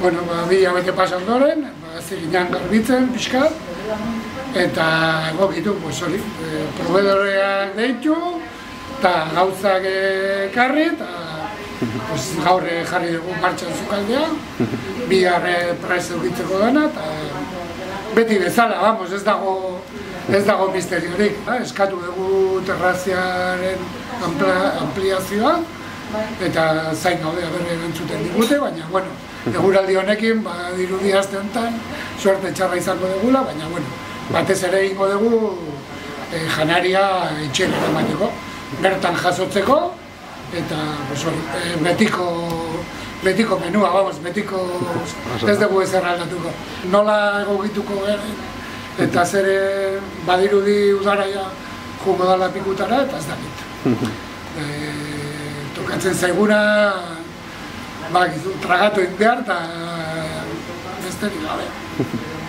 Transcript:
bueno, ba, bi abete pasa ondoren, ba, ziginan garbitzen, pixka, eta egokitu, pues hori, e, proveedoreak deitu, eta gauzak ekarri, eta pues, gaur eh, jarri dugu martxan zukaldea, bi harre praiz eukitzeko dena, eta beti bezala, vamos, ez dago ez dago misteriorik. Eskatu dugu terraziaren ampliazioa, eta zain gaude berre entzuten digute, baina, bueno, eguraldi honekin, ba, dirudi azte honetan, suerte txarra izango dugula, baina, bueno, batez ere ingo dugu e, janaria itxen emateko, bertan jasotzeko, eta, pues, e, betiko, betiko menua, vamos, betiko, ez dugu ez erraldatuko. Nola egogituko gara, eta zer badirudi udaraia jungo dala pikutara, eta ez dakit. e, tokatzen zaiguna, ba, tragatu egin behar, eta besterik gabe.